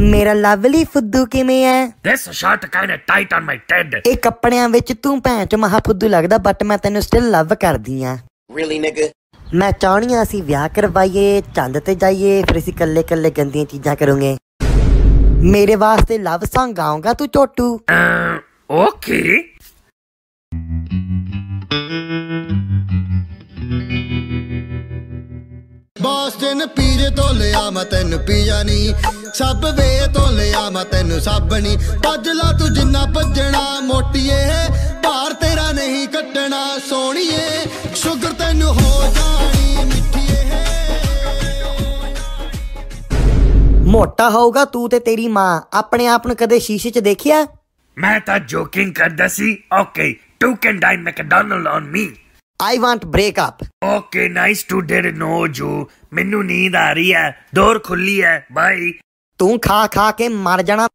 ਮੇਰਾ ਲਵਲੀ ਫੁੱਦੂ ਕਿਵੇਂ ਐ? This shirt kinda tight on my head. ਇਹ ਕੱਪੜਿਆਂ ਵਿੱਚ ਤੂੰ ਭੈਣ ਚ ਮਹਾ ਫੁੱਦੂ ਲੱਗਦਾ ਬਟ ਮੈਂ ਤੈਨੂੰ ਸਟਿਲ ਲਵ ਕਰਦੀ ਆ। Really, nigga? ਮੈਂ ਚਾਹਣੀ ਆ ਅਸੀਂ ਵਿਆਹ ਕਰਵਾਈਏ ਚੰਦ ਤੇ ਜਾਈਏ ਫਿਰ ਅਸੀਂ ਕੱਲੇ ਕੱਲੇ ਗੰਦੀਆਂ ਚੀਜ਼ਾਂ ਕਰੂਗੇ। ਮੇਰੇ ਵਾਸਤੇ ਲਵ Song ਗਾਉਂਗਾ ਤੂੰ ਝੋਟੂ Uh, ਬੋਸਟਨ ਪੀਰੇ ਤੋਂ ਲਿਆ ਮੈਂ ਤੈਨੂੰ ਪੀਆ ਨਹੀਂ ਸਭ ਵੇ ਤੋਂ ਲਿਆ ਮੈਂ ਤੈਨੂੰ ਸਭ ਨਹੀਂ ਭੱਜ ਲਾ ਤੂੰ ਜਿੰਨਾ ਭੱਜਣਾ ਮੋਟੀਏ ਭਾਰ ਤੇਰਾ ਨਹੀਂ ਕੱਟਣਾ ਸੋਹਣੀਏ। ਸ਼ੁਗਰ ਤੈਨੂੰ ਹੋ ਜਾਣੀ ਮਿੱਠੀਏ। ਮੋਟਾ ਹੋਊਗਾ ਤੂੰ ਤੇ ਤੇਰੀ ਮਾਂ। ਆਪਣੇ ਆਪ ਨੂੰ ਕਦੇ ਸ਼ੀਸ਼ੇ 'ਚ ਦੇਖਿਆ? ਮੈਂ ਤਾਂ joking ਕਰਦਾ ਸੀ। Okay, two can dine McDonald on me. I want break up Okay, nice to did know you. ਮੈਨੂੰ ਨੀਂਦ ਆ ਰਹੀ ਹੈ ਡੋਰ ਖੁੱਲੀ ਹੈ ਬਾਈ ਤੂੰ ਖਾ ਖਾ ਕੇ ਮਰ ਜਾਣਾ